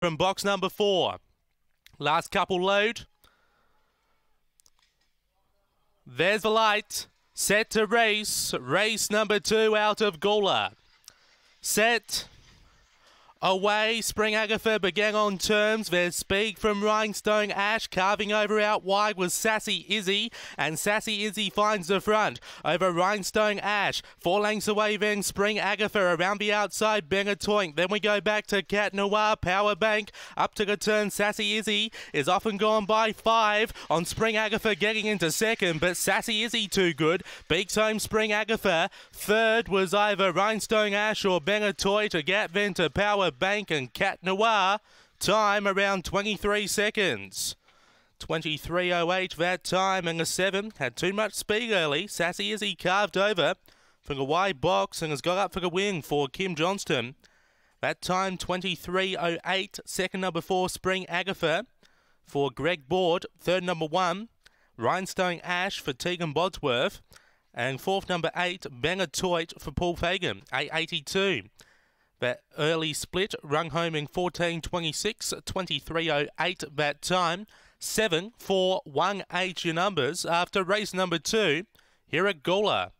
from box number four. Last couple load. There's the light. Set to race. Race number two out of Gawler. Set. Away, Spring Agatha began on terms. There's speed from Rhinestone Ash. Carving over out wide was Sassy Izzy. And Sassy Izzy finds the front over Rhinestone Ash. Four lengths away then Spring Agatha around the outside. Benatoink. Then we go back to Cat Noir. Power Bank. Up to the turn. Sassy Izzy is often gone by five on Spring Agatha getting into second. But Sassy Izzy too good. Beaks home Spring Agatha. Third was either Rhinestone Ash or Benatoy to get then to Power Bank and Cat Noir. Time around 23 seconds. 23.08 that time and a 7. Had too much speed early. Sassy Izzy carved over from a wide box and has got up for the win for Kim Johnston. That time 23.08. Second number 4 Spring Agatha for Greg Board. Third number 1 Rhinestone Ash for Tegan Bodsworth. And fourth number 8 Banger Toit for Paul Fagan. 882. That early split rung home in 14.26, 23.08 that time. 7, 4, 1, 8 your numbers after race number 2 here at Gawler.